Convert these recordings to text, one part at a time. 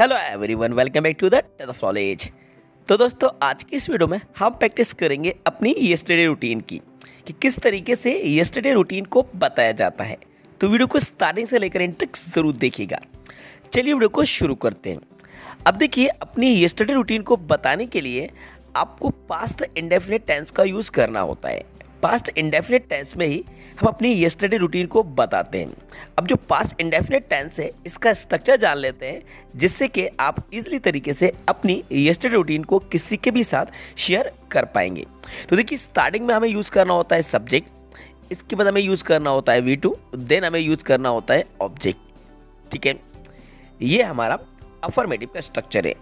Hello everyone welcome back to the of तो दोस्तों, आज की इस वीडियो में हम प्रैक्टिस करेंगे अपनी येस्टरडे रूटीन की, कि किस तरीके से येस्टरडे रूटीन को बताया जाता है। तो वीडियो को स्टार्टिंग से लेकर एंड तक ज़रूर देखिएगा। चलिए वीडियो को शुरू करते हैं। अब देखिए, अपनी येस्टरडे रूटीन को बताने के लिए आपको पास्ट इंडेफिनेट टेंस का यूज़ करना होता है। पास्ट इंडेफिनेट टेंस में ही हम अपनी येस्टरडे रूटीन को बताते हैं। अब जो पास्ट इंडेफिनेट टेंस है, इसका स्ट्रक्चर जान लेते हैं, जिससे कि आप इजीली तरीके से अपनी येस्टरडे रूटीन को किसी के भी साथ शेयर कर पाएँगे। तो देखिए स्टार्टिंग में हमें यूज़ करना होता है सब्जेक्ट इसके बाद हमें यूज़ करना होता है वी टू देन हमें यूज़ करना होता है ऑब्जेक्ट ठीक है? ये हमारा अफर्मेटिव का स्ट्रक्चर है।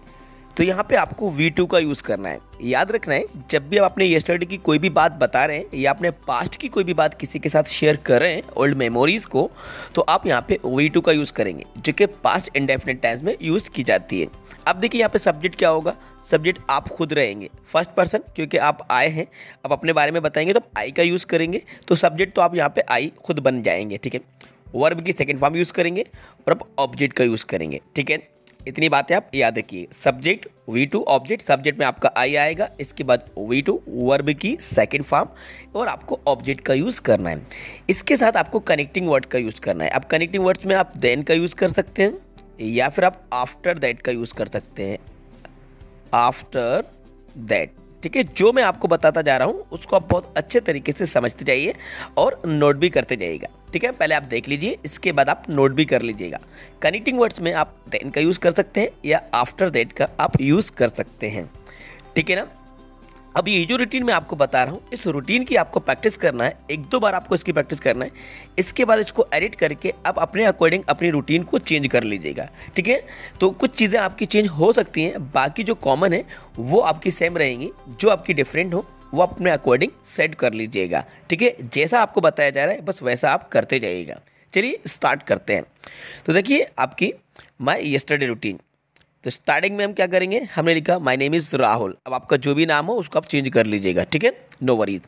तो यहाँ पे आपको V2 का यूज़ करना है। याद रखना है, जब भी आप अपने येस्टरडे की कोई भी बात बता रहे हैं या अपने पास्ट की कोई भी बात किसी के साथ शेयर कर रहे हैं ओल्ड मेमोरीज़ को तो आप यहाँ पे V2 का यूज़ करेंगे, जो कि पास्ट इंडेफिनेट टाइम्स में यूज़ की जाती है। अब देखिए यहाँ पे सब्जेक्ट क्या होगा? सब्जेक्ट आप खुद रहेंगे। फ़र्स्ट पर्सन क्योंकि आप आए हैं, अब अपने बारे में बताएँगे तो आई का यूज़ करेंगे तो सब्जेक्ट तो आप यहाँ पे आई खुद बन जाएँगे, ठीक है? वर्ब की सेकेंड फॉर्म यूज़ करेंगे और अब ऑब्जेक्ट का यूज़ करेंगे, ठीक है? इतनी बातें आप याद रखिए। Subject V two object subject में आपका आई आएगा, इसके बाद वी टू वर्ब की सेकेंड फॉर्म और आपको ऑब्जेक्ट का यूज़ करना है। इसके साथ आपको कनेक्टिंग वर्ड का यूज़ करना है। अब कनेक्टिंग वर्ड्स में आप देन का यूज़ कर सकते हैं, या फिर आप आफ्टर दैट का यूज़ कर सकते हैं। आफ्टर दैट ठीक है? जो मैं आपको बताता जा रहा हूँ, उसको आप बहुत अच्छे तरीके से समझते जाइए और नोट भी करते जाइएगा। ठीक है, पहले आप देख लीजिए, इसके बाद आप नोट भी कर लीजिएगा। कनेक्टिंग वर्ड्स में आप देन का यूज़ कर सकते हैं, या आफ्टर देट का आप यूज़ कर सकते हैं। ठीक है ना? अब ये जो रूटीन मैं आपको बता रहा हूँ, इस रूटीन की आपको प्रैक्टिस करना है, एक दो बार आपको इसकी प्रैक्टिस करना है, इसके बाद इसको एडिट करके आप अपने अकॉर्डिंग अपनी रूटीन को चेंज कर लीजिएगा। ठीक है? तो कुछ चीज़ें आपकी चेंज हो सकती हैं, बाकी जो कॉमन है, वो आपकी सेम रहेंगी, जो आपकी डिफरेंट हो वो अपने अकॉर्डिंग सेट कर लीजिएगा। ठीक है? जैसा आपको बताया जा रहा है, बस वैसा आप करते जाइएगा। चलिए स्टार्ट करते हैं। तो देखिए, आपकी माई यस्टरडे रूटीन तो स्टार्टिंग में हम क्या करेंगे? हमने लिखा माई नेम इज़ राहुल अब आपका जो भी नाम हो, उसको आप चेंज कर लीजिएगा। ठीक है? No worries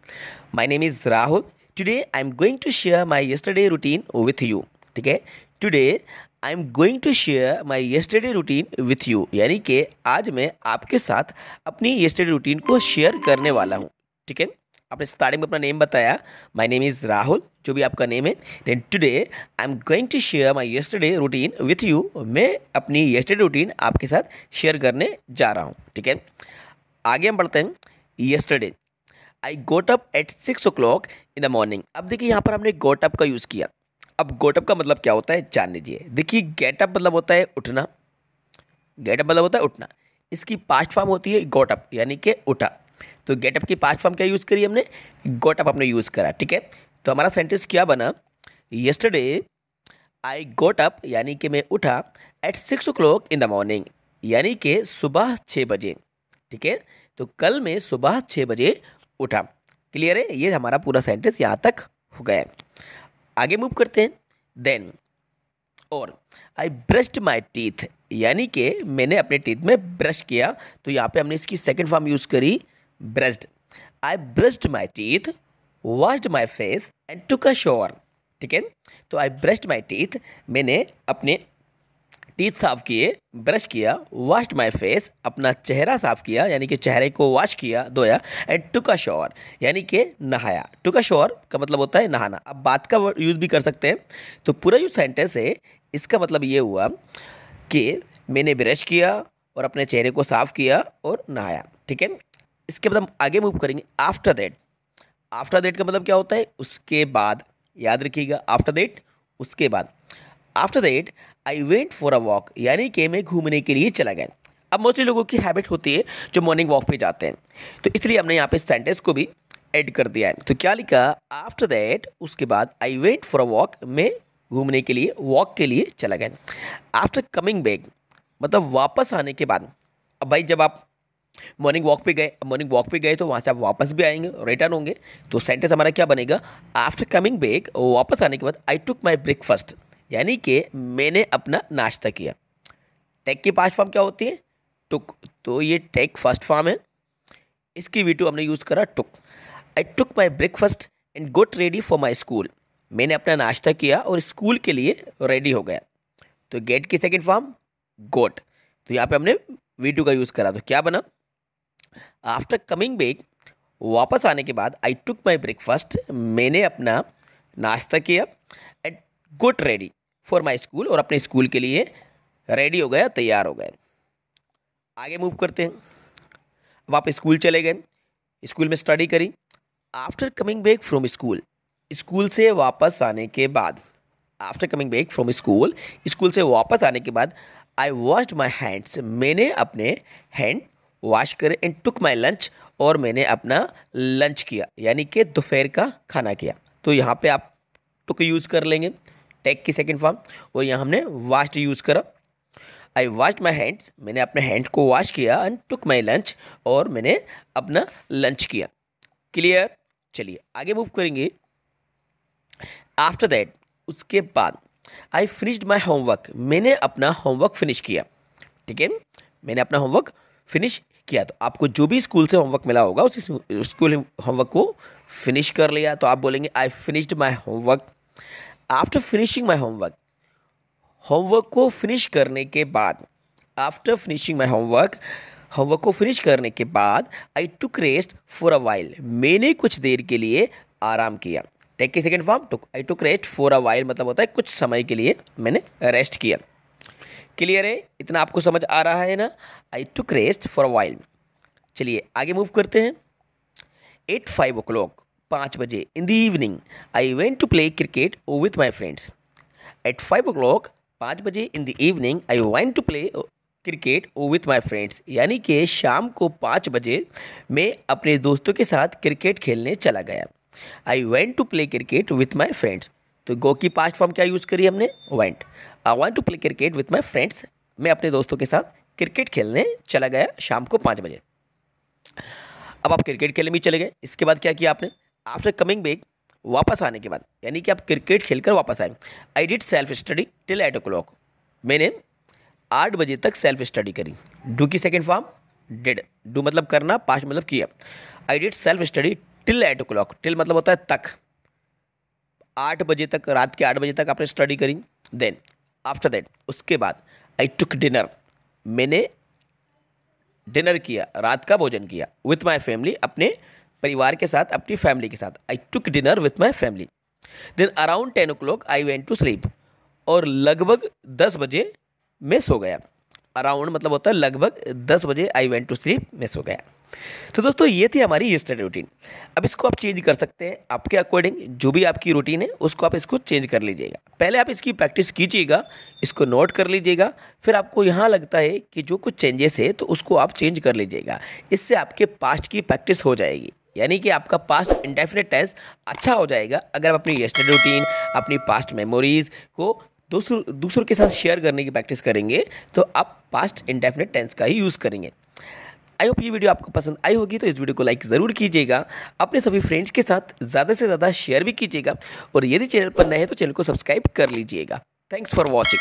my name is Rahul today I am going to share my yesterday routine with you ठीक है? Today I am going to share my yesterday routine with you यानी कि आज मैं आपके साथ अपनी यस्टरडे रूटीन को शेयर करने वाला हूँ। ठीक है? आपने स्टार्टिंग में अपना नेम बताया। माय नेम इज़ राहुल जो भी आपका नेम है। Then today I am going to share my yesterday routine with you मैं अपनी यस्टरडे रूटीन आपके साथ शेयर करने जा रहा हूँ। ठीक है? आगे हम बढ़ते हैं। Yesterday I got up at six o'clock in the morning अब देखिए, यहाँ पर हमने गोट अप का यूज़ किया। अब गोट अप का मतलब क्या होता है? जान लीजिए। देखिए, गेटअप मतलब होता है उठना। गेटअप मतलब होता है उठना। इसकी पास्ट फॉर्म होती है गोटअप, यानी कि उठा। तो गेटअप की पाँच फॉर्म क्या यूज़ करी हमने? गोटअप हमने यूज़ करा, ठीक है? तो हमारा सेंटेंस क्या बना? यस्टरडे आई गोट अप यानी कि मैं उठा at six o'clock in the morning यानी कि सुबह छः बजे, ठीक है? तो कल मैं सुबह छः बजे उठा। क्लियर है? ये हमारा पूरा सेंटेंस यहाँ तक हो गया आगे मूव करते हैं. देन और आई ब्रश्ड माई टीथ यानी कि मैंने अपने टीथ में ब्रश किया. तो यहाँ पे हमने इसकी सेकेंड फॉर्म यूज़ करी brushed I brushed my teeth washed my face and took a shower ठीक है? तो आई ब्रश्ड माई टीथ मैंने अपने टीथ साफ़ किए ब्रश किया वॉश्ड माई फेस अपना चेहरा साफ़ किया, यानी कि चेहरे को वॉश किया, धोया एंड टुक शॉर यानी कि नहाया। टुक शॉर का मतलब होता है नहाना। अब बात का यूज़ भी कर सकते हैं। तो पूरा जो सेंटेंस है, इसका मतलब ये हुआ कि मैंने ब्रश किया और अपने चेहरे को साफ़ किया और नहाया। ठीक है? इसके बाद हम आगे मूव करेंगे। आफ्टर दैट आफ्टर दैट का मतलब क्या होता है? उसके बाद, याद रखिएगा आफ्टर दैट उसके बाद। After that I went for a walk यानी कि मैं घूमने के लिए चला गया। अब मोस्टली लोगों की हैबिट होती है जो मॉर्निंग वॉक पे जाते हैं। तो इसलिए हमने यहाँ पे सेंटेंस को भी ऐड कर दिया है। तो क्या लिखा? आफ्टर दैट उसके बाद I went for a walk मैं घूमने के लिए वॉक के लिए चला गया। आफ्टर कमिंग बैक मतलब वापस आने के बाद, अब भाई जब आप मॉर्निंग वॉक पे गए मॉर्निंग वॉक पे गए तो वहाँ से आप वापस भी आएँगे रिटर्न होंगे। तो सेंटेंस हमारा क्या बनेगा? आफ्टर कमिंग बैक वापस आने के बाद आई टुक माई ब्रेकफास्ट यानी कि मैंने अपना नाश्ता किया। टेक की पास्ट फॉर्म क्या होती है? टुक तो ये टेक फ़र्स्ट फॉर्म है। इसकी वीटू हमने यूज़ करा took I took my breakfast and got ready for my school मैंने अपना नाश्ता किया और स्कूल के लिए रेडी हो गया। तो गेट की सेकेंड फॉर्म गोट तो यहाँ पे हमने वी का यूज़ करा। तो क्या बना? आफ्टर कमिंग बैक वापस आने के बाद आई टुक माई ब्रेकफास्ट मैंने अपना नाश्ता किया एंड गुट रेडी फॉर माई स्कूल और अपने स्कूल के लिए रेडी हो गया तैयार हो गए। आगे मूव करते हैं। अब आप स्कूल चले गए। स्कूल में स्टडी करी। After coming back from school school से वापस आने के बाद after coming back from school school से वापस आने के बाद आई वॉश्ड माई हैंड्स मैंने अपने हैंड वॉश करे एंड टुक माई लंच और मैंने अपना लंच किया। यानी कि दोपहर का खाना किया। तो यहाँ पे आप टुक यूज़ कर लेंगे। टेक की सेकेंड फॉर्म और यहाँ हमने वाश्ड यूज़ करा। आई वाश्ड माई हैंड्स मैंने अपने हैंड को वॉश किया एंड टुक माई लंच और मैंने अपना लंच किया। क्लियर चलिए, आगे मूव करेंगे। आफ्टर दैट उसके बाद आई फिनिश्ड माई होमवर्क मैंने अपना होमवर्क फिनिश किया। ठीक है? मैंने अपना होमवर्क फिनिश किया। तो आपको जो भी स्कूल से होमवर्क मिला होगा, उसी स्कूल होमवर्क को फिनिश कर लिया। तो आप बोलेंगे I finished my homework after finishing my homework homework को फिनिश करने के बाद after finishing my homework homework को फिनिश करने के बाद I took rest for a while मैंने कुछ देर के लिए आराम किया। टेक की second form took I took rest for a while मतलब होता है कुछ समय के लिए मैंने रेस्ट किया। क्लियर है? इतना आपको समझ आ रहा है ना? I took rest for a while चलिए, आगे मूव करते हैं। एट फाइव ओ क्लॉक पाँच बजे in the evening I went to play cricket with my friends at five o'clock पाँच बजे in the evening I went to play cricket with my friends यानी कि शाम को पाँच बजे मैं अपने दोस्तों के साथ क्रिकेट खेलने चला गया। I went to play cricket with my friends तो गो की पास्ट फॉर्म क्या यूज़ करी हमने? Went I want to play cricket with my friends मैं अपने दोस्तों के साथ क्रिकेट खेलने चला गया शाम को पाँच बजे। अब आप क्रिकेट खेलने भी चले गए। इसके बाद क्या किया आपने? आफ्टर कमिंग बैक वापस आने के बाद, यानी कि आप क्रिकेट खेलकर वापस आए। I did self study till eight o'clock मैंने आठ बजे तक सेल्फ स्टडी करी। डू की सेकेंड फॉर्म डिड डू मतलब करना पाँच मतलब किया। I did self study till eight o'clock till मतलब होता है तक। आठ बजे तक, रात के आठ बजे तक आपने स्टडी करी। देन आफ्टर दैट उसके बाद आई टुक डिनर मैंने डिनर किया, रात का भोजन किया विथ माई फैमिली अपने परिवार के साथ, अपनी फैमिली के साथ। I took dinner with my family then around ten o'clock I went to sleep और लगभग दस बजे मैं सो गया। अराउंड मतलब होता है लगभग दस बजे आई वेंट टू स्लीप मैं सो गया। तो दोस्तों, ये थी हमारी स्टडी रूटीन अब इसको आप चेंज कर सकते हैं आपके अकॉर्डिंग जो भी आपकी रूटीन है, उसको आप इसको चेंज कर लीजिएगा। पहले आप इसकी प्रैक्टिस कीजिएगा, इसको नोट कर लीजिएगा, फिर आपको यहाँ लगता है कि जो कुछ चेंजेस है तो उसको आप चेंज कर लीजिएगा। इससे आपके पास्ट की प्रैक्टिस हो जाएगी। यानी कि आपका पास्ट इंडेफिनेट टेंस अच्छा हो जाएगा अगर आप अपनी स्टडी रूटीन अपनी पास्ट मेमोरीज़ को दूसरों दूसरों के साथ शेयर करने की प्रैक्टिस करेंगे तो आप पास्ट इंडेफिनेट टेंस का ही यूज़ करेंगे। आई होप ये वीडियो आपको पसंद आई होगी तो इस वीडियो को लाइक ज़रूर कीजिएगा। अपने सभी फ्रेंड्स के साथ ज़्यादा से ज़्यादा शेयर भी कीजिएगा। और यदि चैनल पर नए हैं तो चैनल को सब्सक्राइब कर लीजिएगा। Thanks for watching